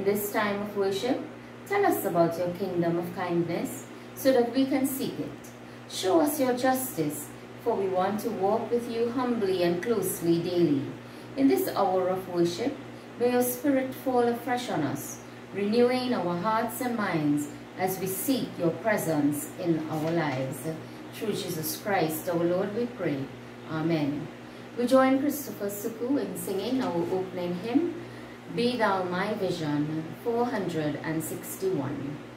In this time of worship, tell us about your kingdom of kindness so that we can seek it. Show us your justice, for we want to walk with you humbly and closely daily. In this hour of worship, may your Spirit fall afresh on us, renewing our hearts and minds as we seek your presence in our lives. Through Jesus Christ, our Lord, we pray. Amen. We join Christopher Suku in singing our opening hymn, Be Thou My Vision, 461.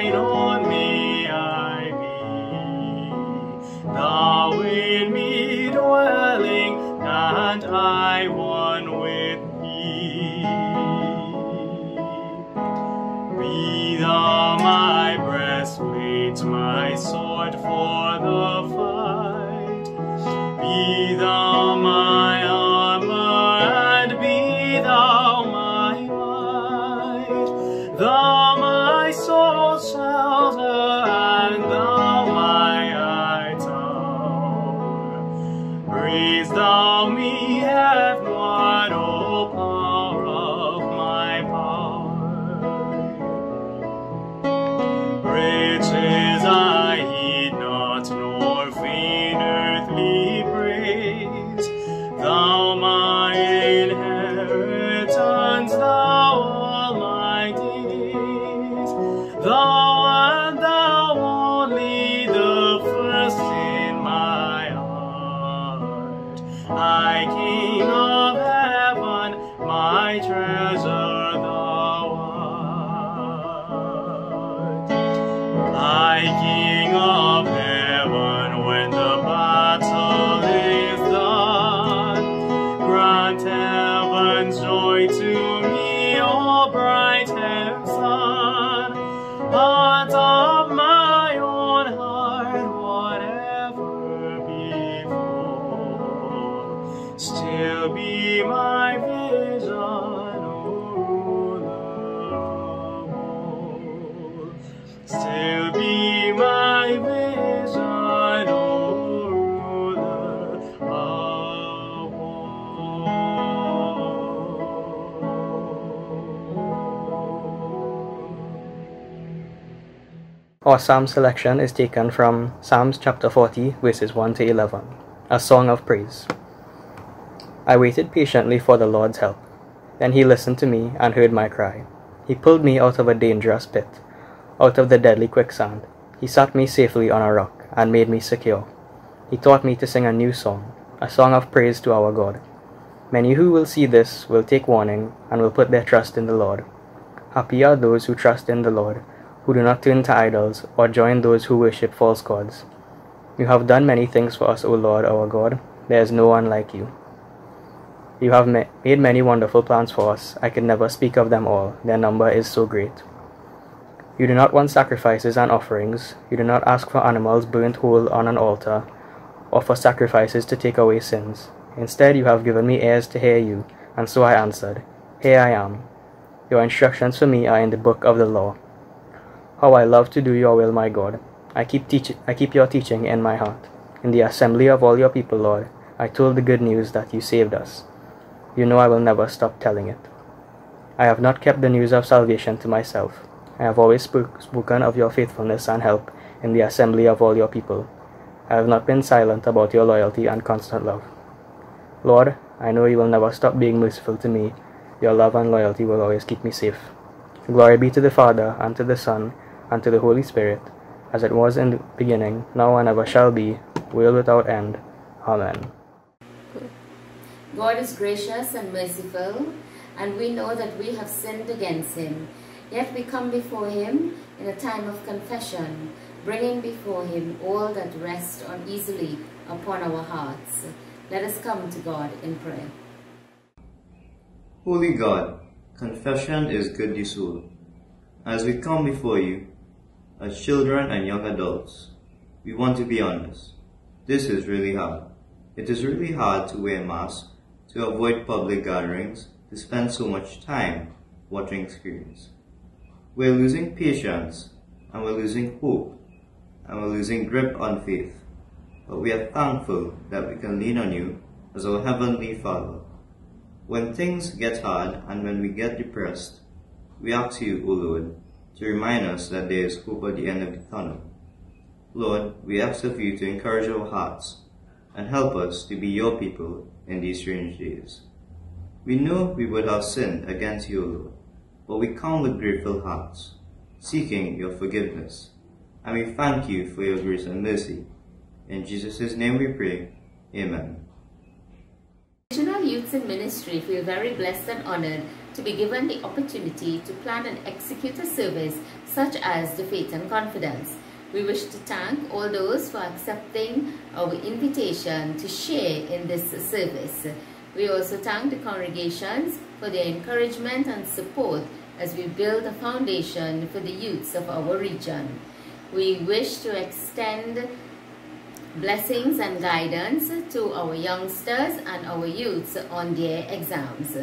Father, Our psalm selection is taken from Psalms chapter 40, verses 1 to 11, a song of praise. I waited patiently for the Lord's help. Then he listened to me and heard my cry. He pulled me out of a dangerous pit, out of the deadly quicksand. He sat me safely on a rock and made me secure. He taught me to sing a new song, a song of praise to our God. Many who will see this will take warning and will put their trust in the Lord. Happy are those who trust in the Lord, who do not turn to idols or join those who worship false gods. You have done many things for us, O Lord our God. There is no one like you. You have ma- made many wonderful plans for us. I can never speak of them all. Their number is so great. You do not want sacrifices and offerings. You do not ask for animals burnt whole on an altar, or for sacrifices to take away sins. Instead, you have given me ears to hear you, and so I answered, Here I am. Your instructions for me are in the book of the law. How I love to do your will, my God. I keep, teach- I keep your teaching in my heart. In the assembly of all your people, Lord, I told the good news that you saved us. You know I will never stop telling it. I have not kept the news of salvation to myself. I have always spoke, spoken of your faithfulness and help in the assembly of all your people. I have not been silent about your loyalty and constant love. Lord, I know you will never stop being merciful to me. Your love and loyalty will always keep me safe. Glory be to the Father, and to the Son, and to the Holy Spirit, as it was in the beginning, now and ever shall be, world without end. Amen. God is gracious and merciful, and we know that we have sinned against him. Yet we come before him in a time of confession, bringing before him all that rest uneasily upon our hearts. Let us come to God in prayer. Holy God, confession is good soul. As we come before you, as children and young adults, we want to be honest. This is really hard. It is really hard to wear masks, to avoid public gatherings, to spend so much time watching screens. We're losing patience, and we're losing hope, and we're losing grip on faith. But we are thankful that we can lean on you as our Heavenly Father. When things get hard and when we get depressed, we ask you, O Lord, to remind us that there is hope at the end of the tunnel. Lord, we ask of you to encourage our hearts and help us to be your people in these strange days. We know we would have sinned against you, Lord, but we come with grateful hearts, seeking your forgiveness, and we thank you for your grace and mercy. In Jesus' name we pray. Amen. Regional Youths in Ministry feel very blessed and honored to be given the opportunity to plan and execute a service such as the Faith and Confidence. We wish to thank all those for accepting our invitation to share in this service. We also thank the congregations for their encouragement and support as we build a foundation for the youths of our region. We wish to extend blessings and guidance to our youngsters and our youths on their exams.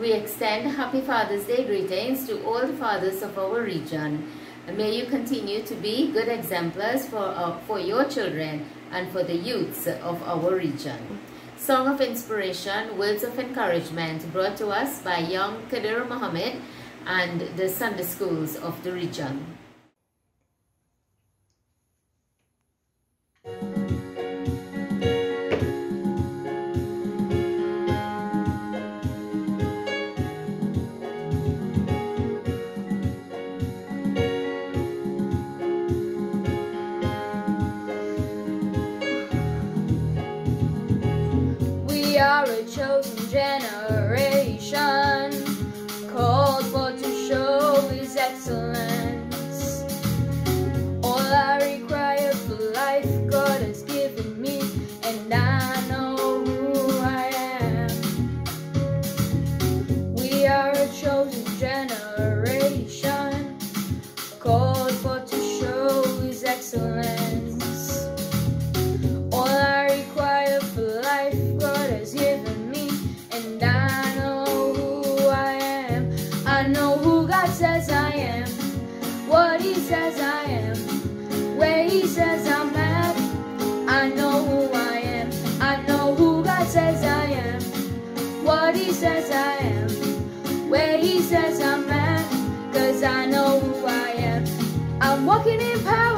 We extend Happy Father's Day greetings to all the fathers of our region. May you continue to be good exemplars for, uh, for your children and for the youths of our region. Song of Inspiration, Words of Encouragement brought to us by young Kadir Mohammed and the Sunday schools of the region. Says I am, where He says I'm at. I know who I am, I know who God says I am, what He says I am, where He says I'm at. Cause I know who I am. I'm walking in power.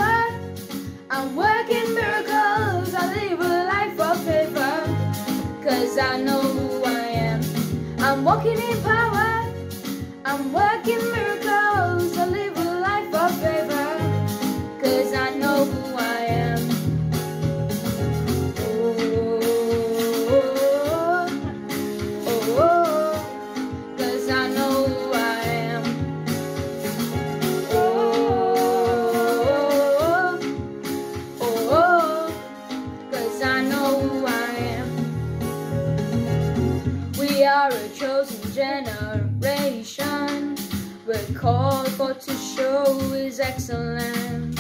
Called for to show His excellence.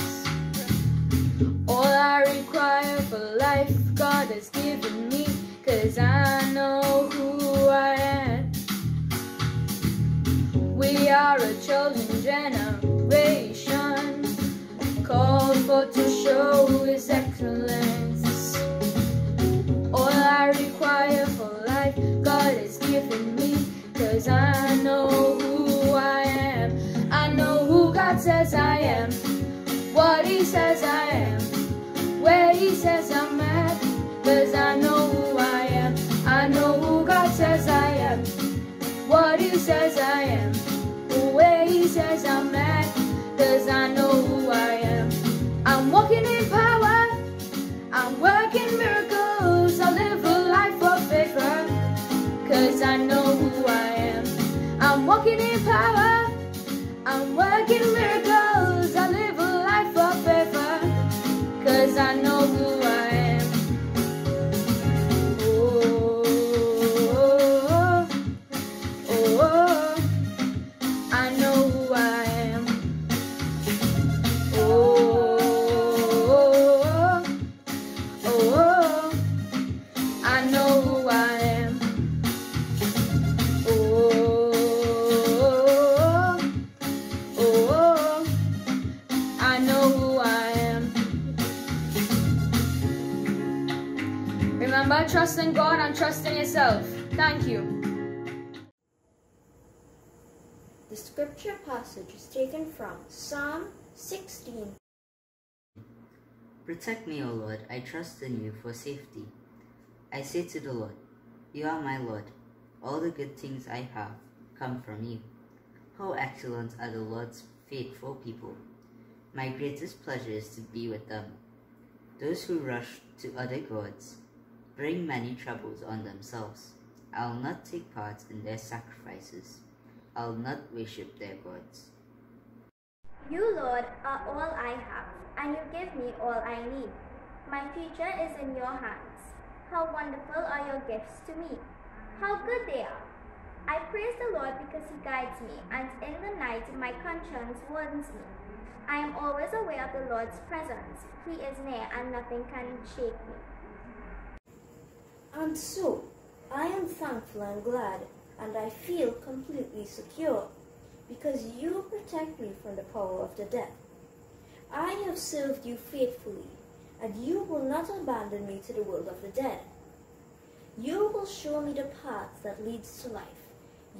All I require for life, God has given me, cause I know who I am. We are a chosen generation, called for to show His excellence. All I require for life, God has given me, cause I know God says I am, what He says I am, where He says I'm at, cause I know who I am. I know who God says I am, what He says I am, Protect me, O Lord, I trust in you for safety. I say to the Lord, You are my Lord. All the good things I have come from you. How excellent are the Lord's faithful people. My greatest pleasure is to be with them. Those who rush to other gods bring many troubles on themselves. I'll not take part in their sacrifices. I'll not worship their gods. You, Lord, are all I have, and you give me all I need. My future is in your hands. How wonderful are your gifts to me! How good they are! I praise the Lord because he guides me, and in the night my conscience warns me. I am always aware of the Lord's presence. He is near, and nothing can shake me. And so, I am thankful and glad, and I feel completely secure, because you protect me from the power of the death. I have served you faithfully, and you will not abandon me to the world of the dead. You will show me the path that leads to life.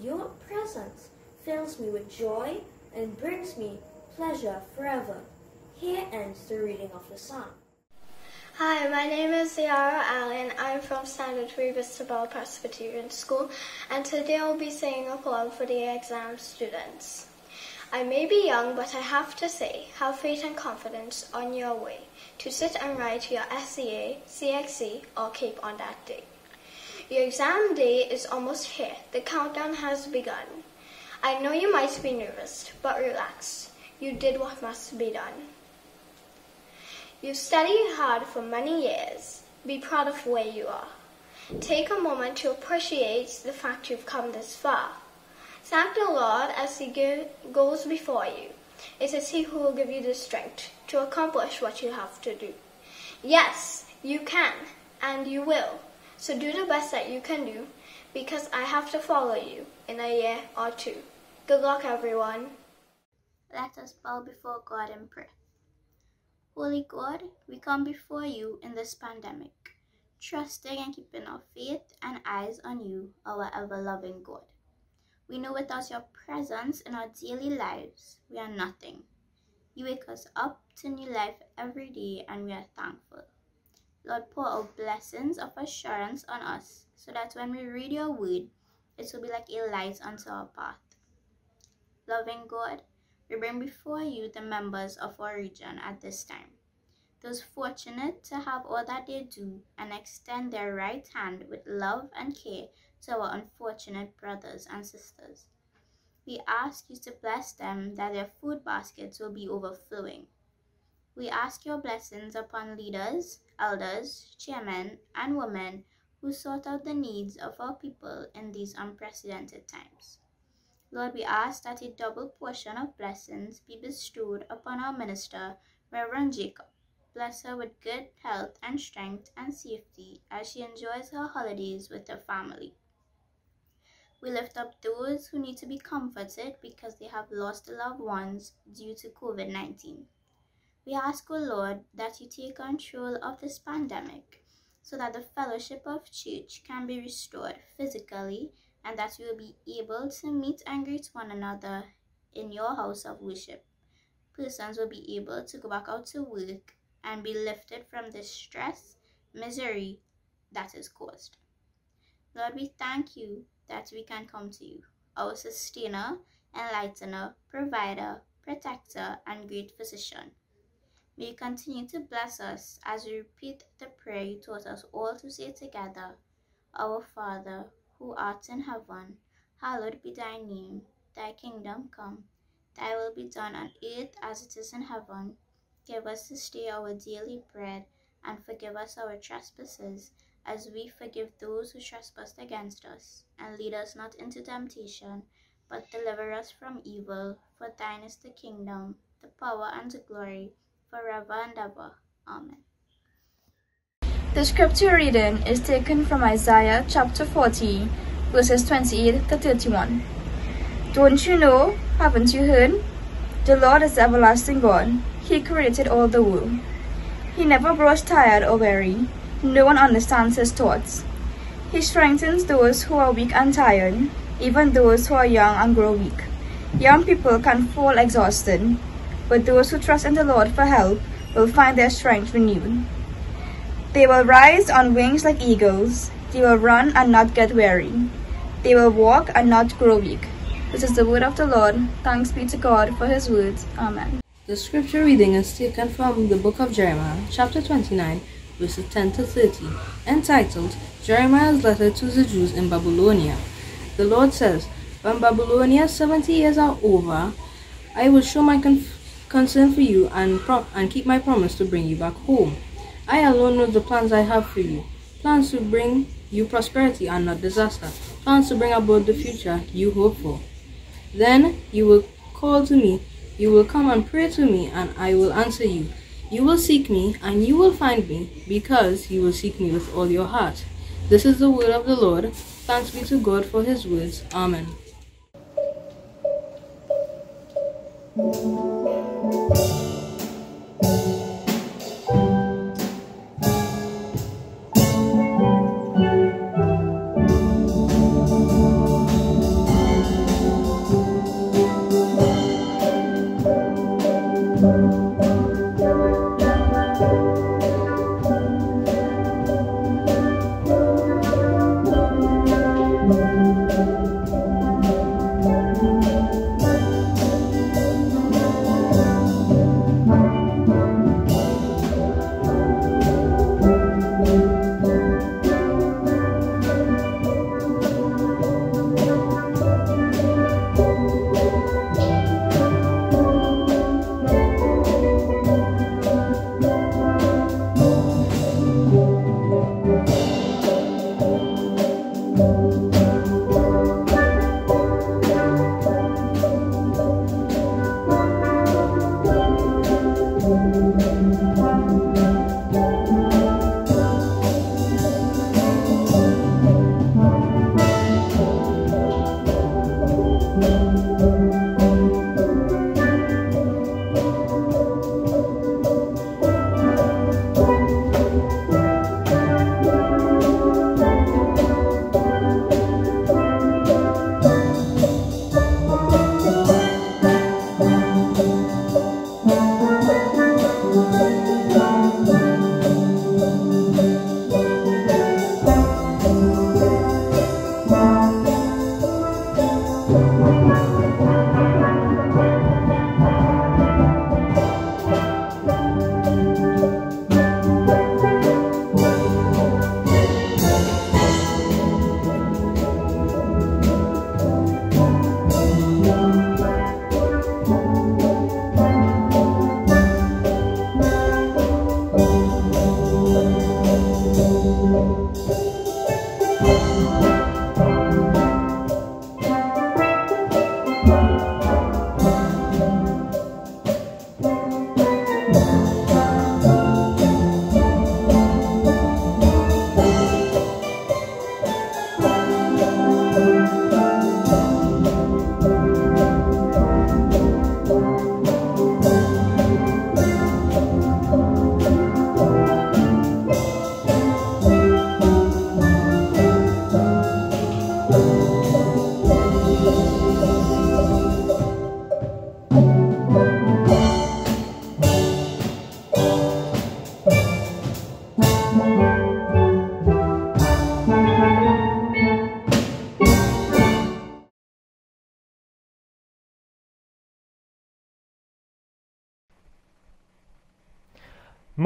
Your presence fills me with joy and brings me pleasure forever. Here ends the reading of the psalm. Hi, my name is Ziara Allen. I'm from Standard 3 Vistabella Presbyterian School, and today I'll be singing a poem for the exam students. I may be young, but I have to say, have faith and confidence on your way to sit and write your SEA, CXC, or CAPE on that day. Your exam day is almost here. The countdown has begun. I know you might be nervous, but relax. You did what must be done. You've studied hard for many years. Be proud of where you are. Take a moment to appreciate the fact you've come this far. Thank the Lord as He go- goes before you. It is He who will give you the strength to accomplish what you have to do. Yes, you can, and you will. So do the best that you can do, because I have to follow you in a year or two. Good luck, everyone. Let us bow before God and pray. Holy God, we come before you in this pandemic, trusting and keeping our faith and eyes on you, our ever loving God. We know without your presence in our daily lives, we are nothing. You wake us up to new life every day, and we are thankful. Lord, pour out blessings of assurance on us, so that when we read your word, it will be like a light unto our path. Loving God, we bring before you the members of our region at this time. Those fortunate to have all that they do and extend their right hand with love and care to our unfortunate brothers and sisters. We ask you to bless them that their food baskets will be overflowing. We ask your blessings upon leaders, elders, chairmen, and women who sort out the needs of our people in these unprecedented times. Lord, we ask that a double portion of blessings be bestowed upon our minister, Reverend Jacob. Bless her with good health and strength and safety as she enjoys her holidays with her family. We lift up those who need to be comforted because they have lost loved ones due to COVID 19. We ask, O Lord, that you take control of this pandemic so that the fellowship of church can be restored physically and that we will be able to meet and greet one another in your house of worship. Persons will be able to go back out to work and be lifted from the stress, misery that is caused. Lord, we thank you that we can come to you, our sustainer, enlightener, provider, protector, and great physician. May you continue to bless us as we repeat the prayer you taught us all to say together Our Father, who art in heaven, hallowed be thy name. Thy kingdom come, thy will be done on earth as it is in heaven. Give us this day our daily bread, and forgive us our trespasses, as we forgive those who trespass against us. And lead us not into temptation, but deliver us from evil. For thine is the kingdom, the power, and the glory, forever and ever. Amen. The scripture reading is taken from Isaiah chapter 40, verses 28 to 31. Don't you know? Haven't you heard? The Lord is everlasting God. He created all the world. He never grows tired or weary. No one understands his thoughts. He strengthens those who are weak and tired, even those who are young and grow weak. Young people can fall exhausted, but those who trust in the Lord for help will find their strength renewed. They will rise on wings like eagles. They will run and not get weary. They will walk and not grow weak. This is the word of the Lord. Thanks be to God for his words. Amen. The scripture reading is taken from the book of Jeremiah, chapter 29, verses 10 to 30, entitled Jeremiah's Letter to the Jews in Babylonia. The Lord says, When Babylonia's 70 years are over, I will show my concern for you and, and keep my promise to bring you back home. I alone know the plans I have for you, plans to bring you prosperity and not disaster, plans to bring about the future you hope for. Then you will call to me, you will come and pray to me, and I will answer you. You will seek me, and you will find me, because you will seek me with all your heart. This is the word of the Lord. Thanks be to God for his words. Amen.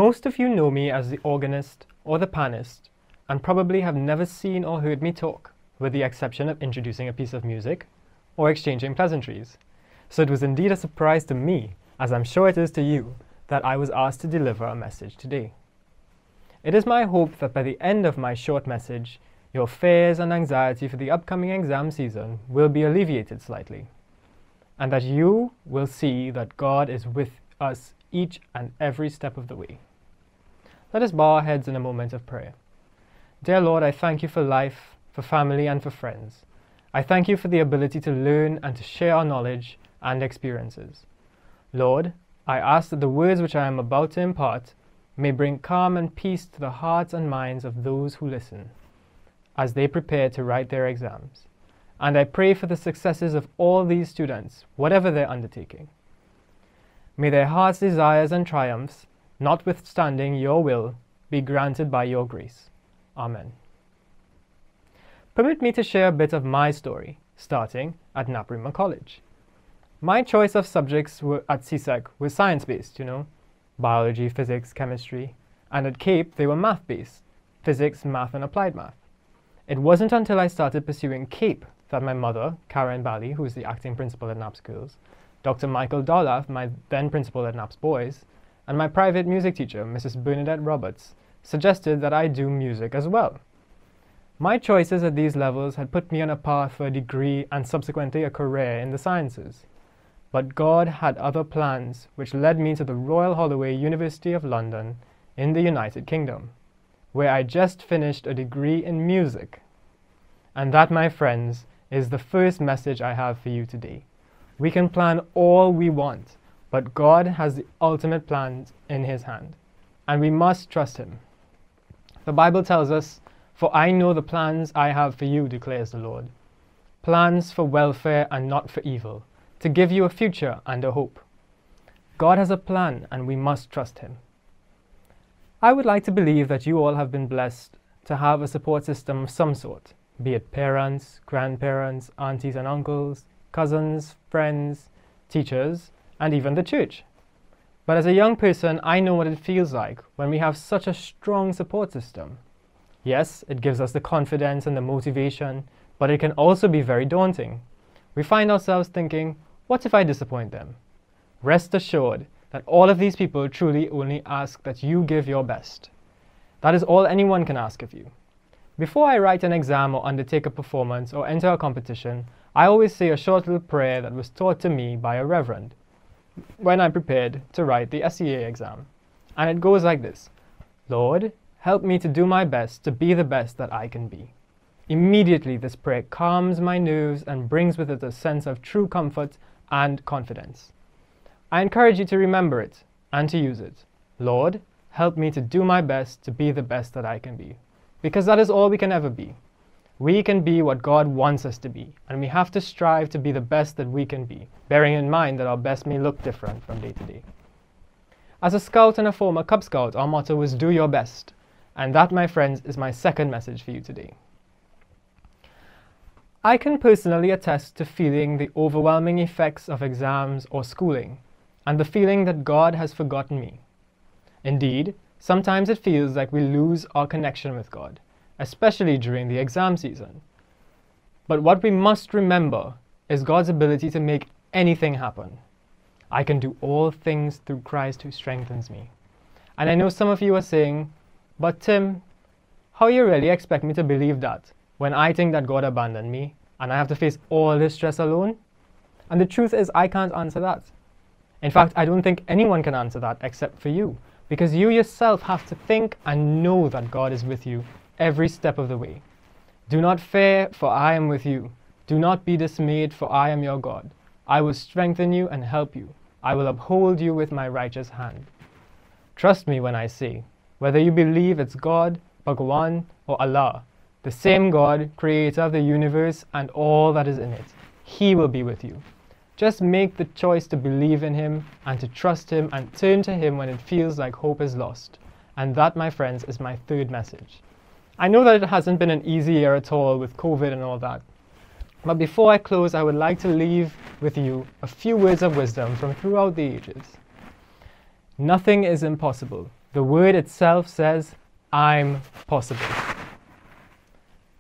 Most of you know me as the organist or the pannist and probably have never seen or heard me talk, with the exception of introducing a piece of music or exchanging pleasantries. So it was indeed a surprise to me, as I'm sure it is to you, that I was asked to deliver a message today. It is my hope that by the end of my short message, your fears and anxiety for the upcoming exam season will be alleviated slightly, and that you will see that God is with us each and every step of the way. Let us bow our heads in a moment of prayer. Dear Lord, I thank you for life, for family, and for friends. I thank you for the ability to learn and to share our knowledge and experiences. Lord, I ask that the words which I am about to impart may bring calm and peace to the hearts and minds of those who listen as they prepare to write their exams. And I pray for the successes of all these students, whatever their undertaking. May their hearts' desires and triumphs, notwithstanding your will, be granted by your grace. Amen. Permit me to share a bit of my story, starting at Naparima College. My choice of subjects were, at CSEC was science based, you know, biology, physics, chemistry, and at CAPE they were math based physics, math, and applied math. It wasn't until I started pursuing CAPE that my mother, Karen Bally, who is the acting principal at NAPS Girls, Dr. Michael Dolaf, my then principal at NAPS Boys, and my private music teacher, Mrs. Bernadette Roberts, suggested that I do music as well. My choices at these levels had put me on a path for a degree and subsequently a career in the sciences. But God had other plans which led me to the Royal Holloway University of London in the United Kingdom where I just finished a degree in music. And that, my friends, is the first message I have for you today. We can plan all we want, but God has the ultimate plans in His hand, and we must trust Him. The Bible tells us, For I know the plans I have for you, declares the Lord plans for welfare and not for evil, to give you a future and a hope. God has a plan, and we must trust Him. I would like to believe that you all have been blessed to have a support system of some sort, be it parents, grandparents, aunties and uncles, cousins, friends, teachers, and even the church. But as a young person, I know what it feels like when we have such a strong support system. Yes, it gives us the confidence and the motivation, but it can also be very daunting. We find ourselves thinking, what if I disappoint them? Rest assured, that all of these people truly only ask that you give your best. That is all anyone can ask of you. Before I write an exam or undertake a performance or enter a competition, I always say a short little prayer that was taught to me by a reverend when I am prepared to write the SEA exam. And it goes like this Lord, help me to do my best to be the best that I can be. Immediately, this prayer calms my nerves and brings with it a sense of true comfort and confidence. I encourage you to remember it and to use it. Lord, help me to do my best to be the best that I can be. Because that is all we can ever be. We can be what God wants us to be, and we have to strive to be the best that we can be, bearing in mind that our best may look different from day to day. As a scout and a former Cub Scout, our motto was do your best, and that, my friends, is my second message for you today. I can personally attest to feeling the overwhelming effects of exams or schooling and the feeling that God has forgotten me. Indeed, sometimes it feels like we lose our connection with God, especially during the exam season. But what we must remember is God's ability to make anything happen. I can do all things through Christ who strengthens me. And I know some of you are saying, but Tim, how you really expect me to believe that when I think that God abandoned me and I have to face all this stress alone? And the truth is, I can't answer that. In fact, I don't think anyone can answer that except for you, because you yourself have to think and know that God is with you every step of the way. Do not fear, for I am with you. Do not be dismayed, for I am your God. I will strengthen you and help you. I will uphold you with my righteous hand. Trust me when I say, whether you believe it's God, Bhagwan, or Allah, the same God, creator of the universe and all that is in it, He will be with you. Just make the choice to believe in Him and to trust Him and turn to Him when it feels like hope is lost. And that, my friends, is my third message. I know that it hasn't been an easy year at all with COVID and all that. But before I close, I would like to leave with you a few words of wisdom from throughout the ages. Nothing is impossible The word itself says, I'm possible.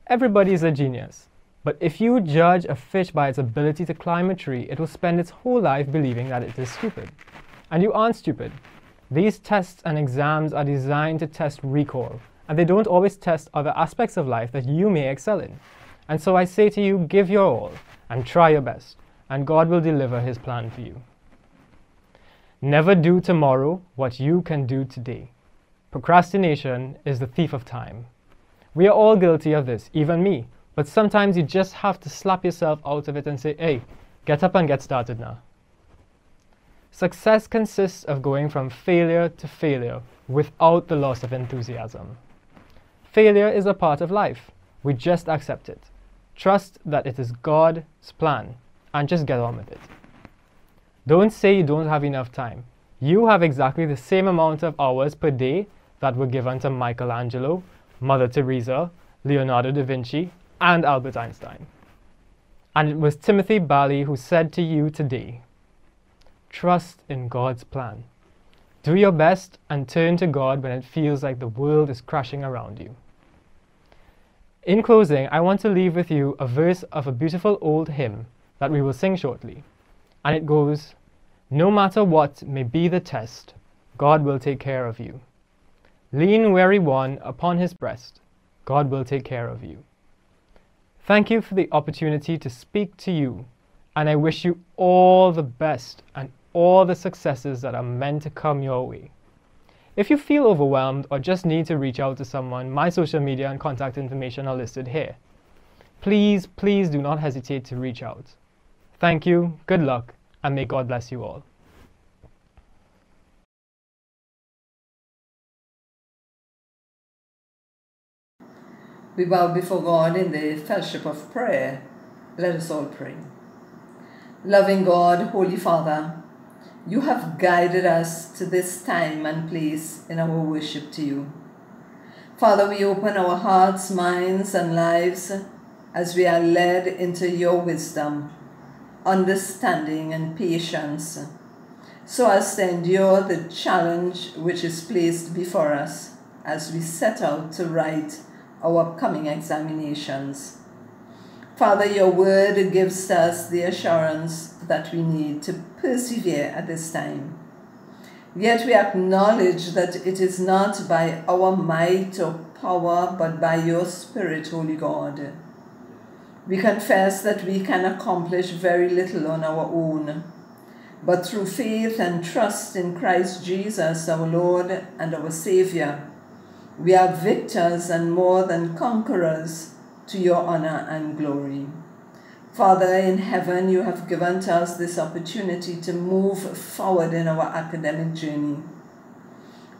Everybody is a genius, but if you judge a fish by its ability to climb a tree, it will spend its whole life believing that it is stupid. And you aren't stupid. These tests and exams are designed to test recall, and they don't always test other aspects of life that you may excel in. And so I say to you, give your all and try your best, and God will deliver His plan for you. Never do tomorrow what you can do today. Procrastination is the thief of time. We are all guilty of this, even me, but sometimes you just have to slap yourself out of it and say, hey, get up and get started now. Success consists of going from failure to failure without the loss of enthusiasm. Failure is a part of life. We just accept it. Trust that it is God's plan and just get on with it. Don't say you don't have enough time. You have exactly the same amount of hours per day that were given to Michelangelo, Mother Teresa, Leonardo da Vinci, and Albert Einstein. And it was Timothy Bally who said to you today trust in God's plan. Do your best and turn to God when it feels like the world is crashing around you. In closing, I want to leave with you a verse of a beautiful old hymn that we will sing shortly. And it goes, No matter what may be the test, God will take care of you. Lean weary one upon his breast, God will take care of you. Thank you for the opportunity to speak to you, and I wish you all the best and all the successes that are meant to come your way. If you feel overwhelmed or just need to reach out to someone, my social media and contact information are listed here. Please, please do not hesitate to reach out. Thank you, good luck, and may God bless you all. We bow before God in the fellowship of prayer. Let us all pray. Loving God, Holy Father, you have guided us to this time and place in our worship to you. Father, we open our hearts, minds, and lives as we are led into your wisdom, understanding, and patience, so as to endure the challenge which is placed before us as we set out to write our upcoming examinations. Father, your word gives us the assurance that we need to persevere at this time. Yet we acknowledge that it is not by our might or power, but by your Spirit, Holy God. We confess that we can accomplish very little on our own, but through faith and trust in Christ Jesus, our Lord and our Savior, we are victors and more than conquerors to your honor and glory. Father in heaven, you have given us this opportunity to move forward in our academic journey.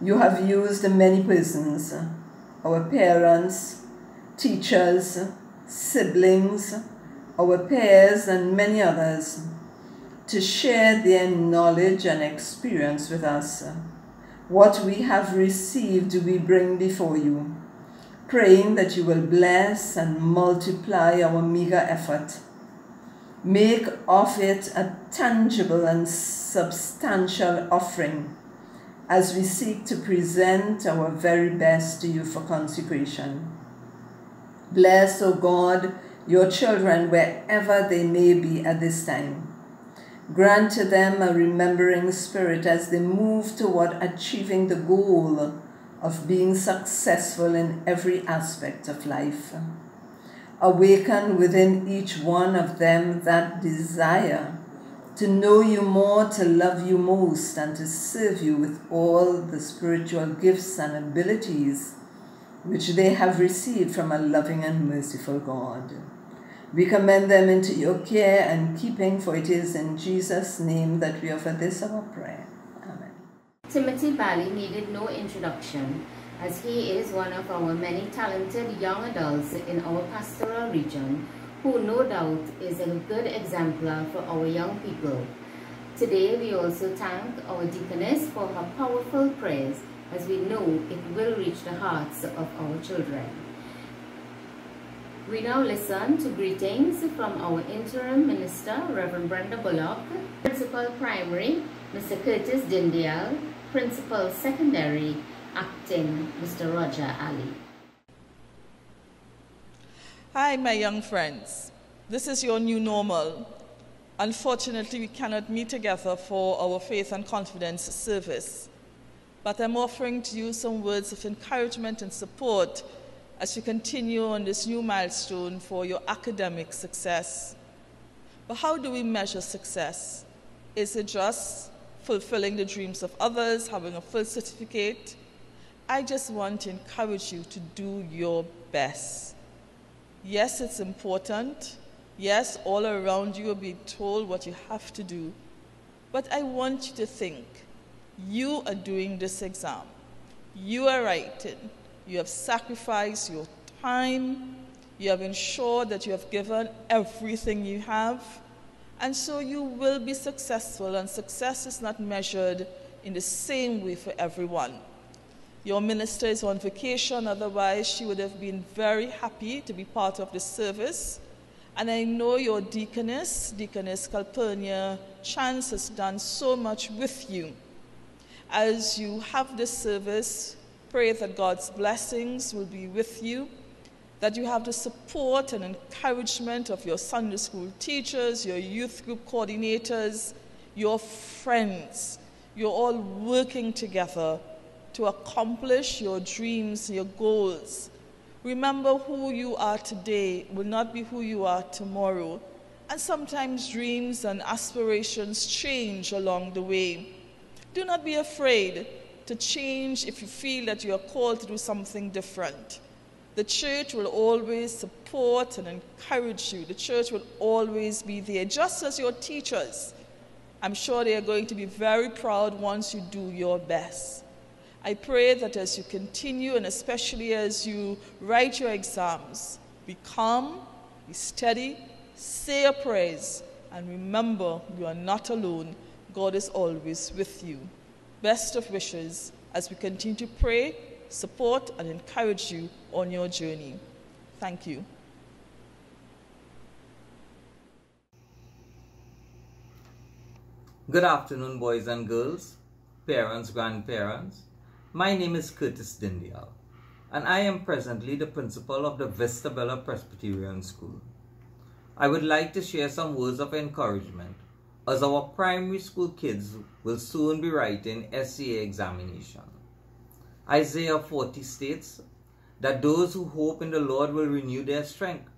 You have used many persons, our parents, teachers, siblings, our peers, and many others, to share their knowledge and experience with us. What we have received we bring before you, praying that you will bless and multiply our meager effort Make of it a tangible and substantial offering as we seek to present our very best to you for consecration. Bless, O God, your children wherever they may be at this time. Grant to them a remembering spirit as they move toward achieving the goal of being successful in every aspect of life. Awaken within each one of them that desire to know you more, to love you most, and to serve you with all the spiritual gifts and abilities which they have received from a loving and merciful God. We commend them into your care and keeping, for it is in Jesus' name that we offer this our prayer. Amen. Timothy Bally needed no introduction as he is one of our many talented young adults in our pastoral region who no doubt is a good exemplar for our young people. Today we also thank our deaconess for her powerful prayers as we know it will reach the hearts of our children. We now listen to greetings from our interim minister, Reverend Brenda Bullock, Principal Primary, Mr. Curtis Dindial, Principal Secondary, Acting Mr. Roger Ali. Hi, my young friends. This is your new normal. Unfortunately, we cannot meet together for our faith and confidence service. But I'm offering to you some words of encouragement and support as you continue on this new milestone for your academic success. But how do we measure success? Is it just fulfilling the dreams of others, having a full certificate? I just want to encourage you to do your best. Yes, it's important. Yes, all around you will be told what you have to do. But I want you to think you are doing this exam. You are writing. You have sacrificed your time. You have ensured that you have given everything you have. And so you will be successful, and success is not measured in the same way for everyone. Your minister is on vacation, otherwise, she would have been very happy to be part of the service. And I know your deaconess, Deaconess Calpurnia Chance, has done so much with you. As you have this service, pray that God's blessings will be with you, that you have the support and encouragement of your Sunday school teachers, your youth group coordinators, your friends. You're all working together to accomplish your dreams, your goals. Remember who you are today will not be who you are tomorrow. And sometimes dreams and aspirations change along the way. Do not be afraid to change if you feel that you are called to do something different. The church will always support and encourage you. The church will always be there, just as your teachers. I'm sure they are going to be very proud once you do your best. I pray that as you continue, and especially as you write your exams, be calm, be steady, say your prayers, and remember you are not alone. God is always with you. Best of wishes as we continue to pray, support, and encourage you on your journey. Thank you. Good afternoon, boys and girls, parents, grandparents. My name is Curtis Dindial, and I am presently the principal of the Vistabella Presbyterian School. I would like to share some words of encouragement as our primary school kids will soon be writing SEA examination. Isaiah 40 states that those who hope in the Lord will renew their strength.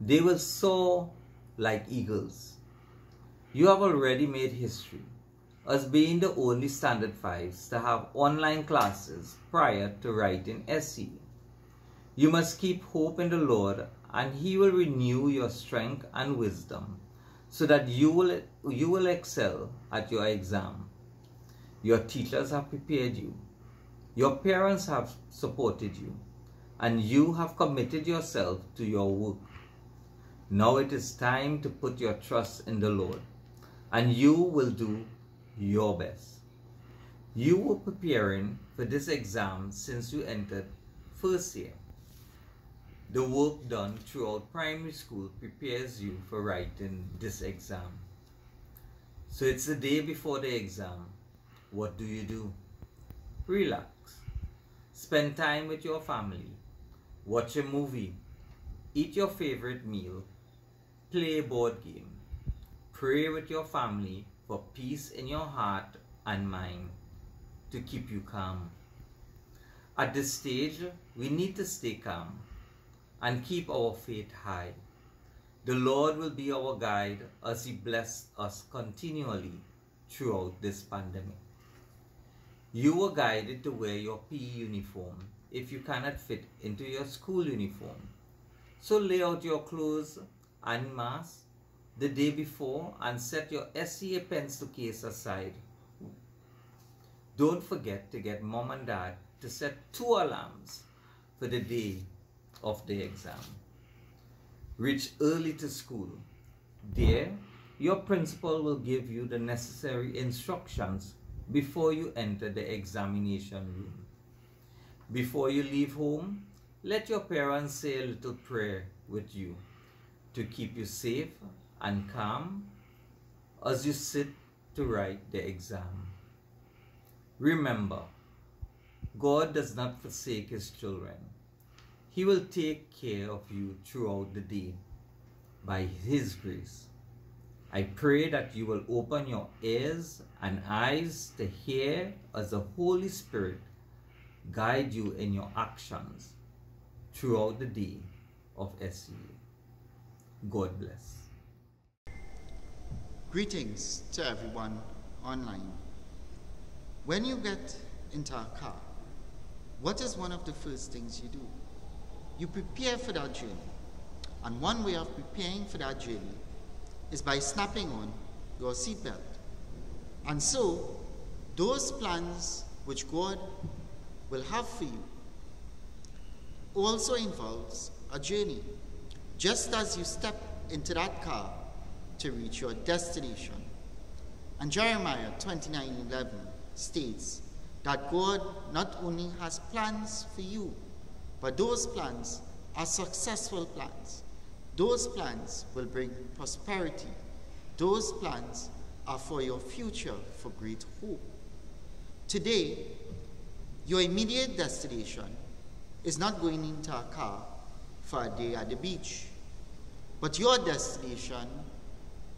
They will soar like eagles. You have already made history as being the only Standard 5s to have online classes prior to writing SE. You must keep hope in the Lord and He will renew your strength and wisdom so that you will, you will excel at your exam. Your teachers have prepared you. Your parents have supported you. And you have committed yourself to your work. Now it is time to put your trust in the Lord. And you will do your best. You were preparing for this exam since you entered first year. The work done throughout primary school prepares you for writing this exam. So it's the day before the exam. What do you do? Relax. Spend time with your family. Watch a movie. Eat your favorite meal. Play a board game. Pray with your family for peace in your heart and mind to keep you calm. At this stage, we need to stay calm and keep our faith high. The Lord will be our guide as He bless us continually throughout this pandemic. You were guided to wear your PE uniform if you cannot fit into your school uniform. So lay out your clothes and mask the day before and set your SEA pencil case aside. Don't forget to get mom and dad to set two alarms for the day of the exam. Reach early to school. There, your principal will give you the necessary instructions before you enter the examination room. Before you leave home, let your parents say a little prayer with you to keep you safe and calm as you sit to write the exam. Remember, God does not forsake his children. He will take care of you throughout the day by his grace. I pray that you will open your ears and eyes to hear as the Holy Spirit guide you in your actions throughout the day of SEA. God bless. Greetings to everyone online. When you get into a car, what is one of the first things you do? You prepare for that journey. And one way of preparing for that journey is by snapping on your seatbelt. And so, those plans which God will have for you also involves a journey. Just as you step into that car to reach your destination. And Jeremiah 29:11 states that God not only has plans for you, but those plans are successful plans. Those plans will bring prosperity. Those plans are for your future, for great hope. Today, your immediate destination is not going into a car for a day at the beach, but your destination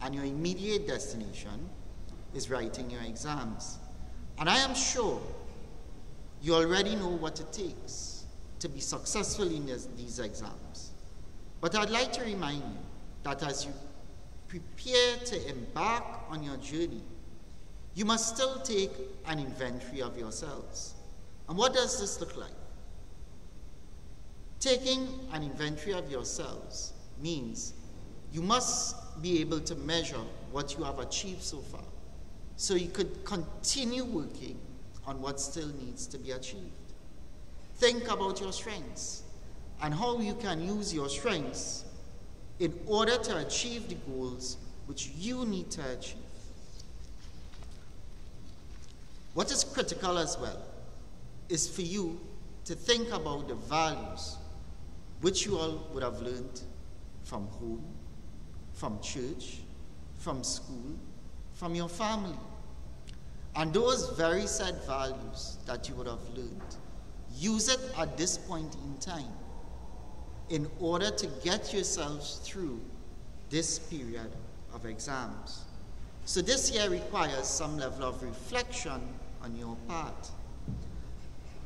and your immediate destination is writing your exams. And I am sure you already know what it takes to be successful in this, these exams. But I'd like to remind you that as you prepare to embark on your journey, you must still take an inventory of yourselves. And what does this look like? Taking an inventory of yourselves means you must be able to measure what you have achieved so far so you could continue working on what still needs to be achieved. Think about your strengths and how you can use your strengths in order to achieve the goals which you need to achieve. What is critical as well is for you to think about the values which you all would have learned from home, from church, from school, from your family. And those very said values that you would have learned, use it at this point in time in order to get yourselves through this period of exams. So this year requires some level of reflection on your part.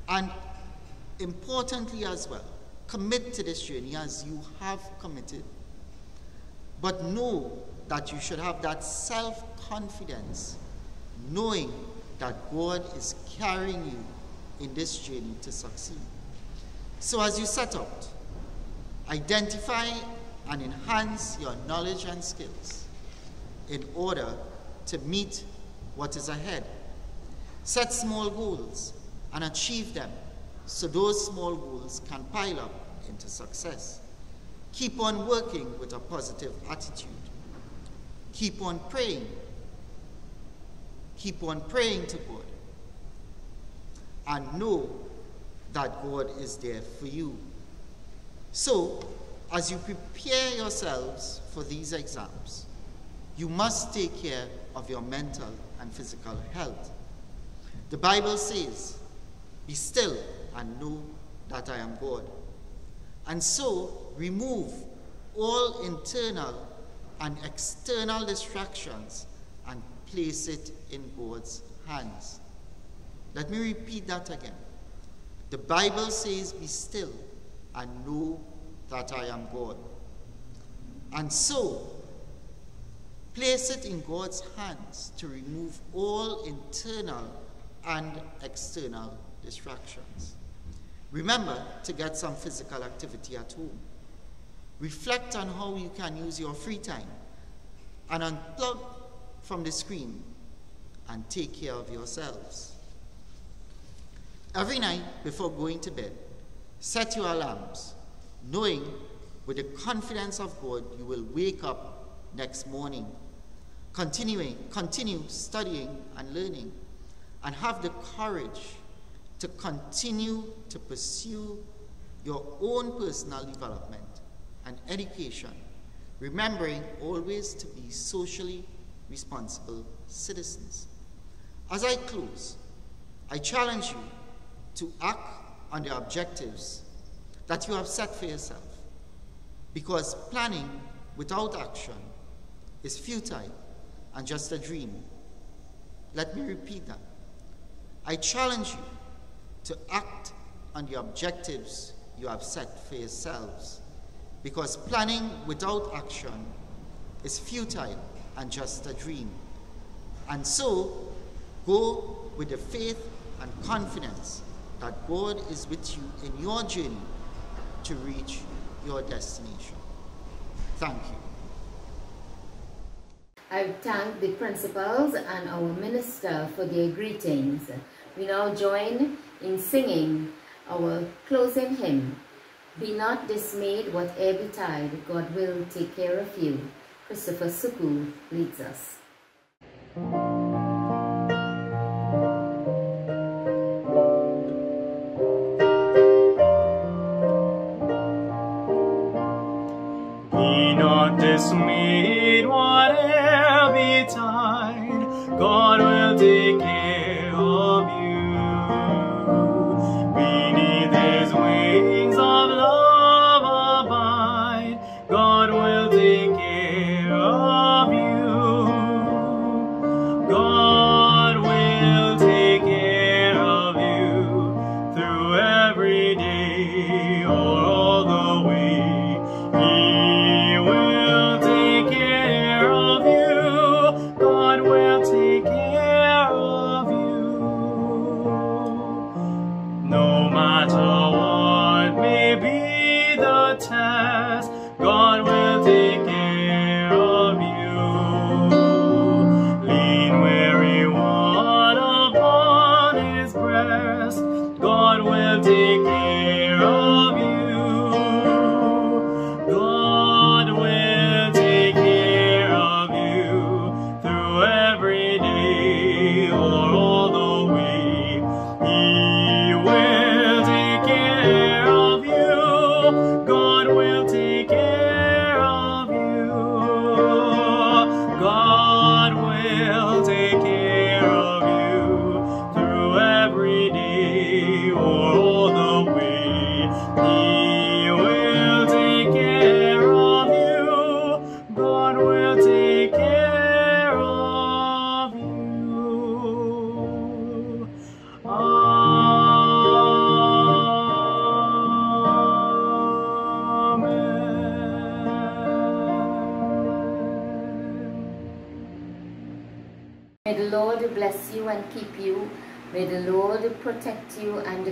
And importantly as well, commit to this journey as you have committed. But know that you should have that self-confidence, knowing that God is carrying you in this journey to succeed. So as you set out, identify and enhance your knowledge and skills in order to meet what is ahead. Set small goals and achieve them so those small goals can pile up into success. Keep on working with a positive attitude. Keep on praying. Keep on praying to God. And know that God is there for you. So, as you prepare yourselves for these exams, you must take care of your mental and physical health. The Bible says, Be still and know that I am God. And so, remove all internal and external distractions and place it in God's hands. Let me repeat that again. The Bible says, Be still and know that I am God. And so, place it in God's hands to remove all internal and external distractions. Remember to get some physical activity at home. Reflect on how you can use your free time and unplug from the screen and take care of yourselves. Every night before going to bed, set your alarms, knowing with the confidence of God you will wake up next morning, continuing, continue studying and learning, and have the courage to continue to pursue your own personal development and education, remembering always to be socially responsible citizens. As I close, I challenge you to act on the objectives that you have set for yourself. Because planning without action is futile and just a dream. Let me repeat that. I challenge you to act on the objectives you have set for yourselves. Because planning without action is futile and just a dream. And so, go with the faith and confidence that God is with you in your journey to reach your destination. Thank you. I thank the principals and our minister for their greetings. We now join in singing our closing hymn, Be not dismayed, whatever betide, God will take care of you. Christopher Suku leads us. Be not dismayed, take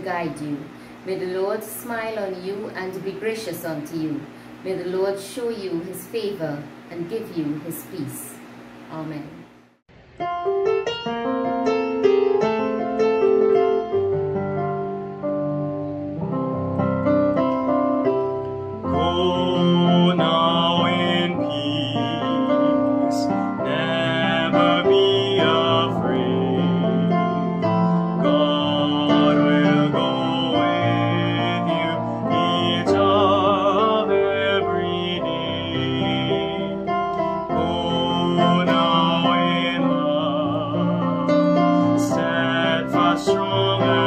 guide you. May the Lord smile on you and be gracious unto you. May the Lord show you his favor and give you his peace. Strong,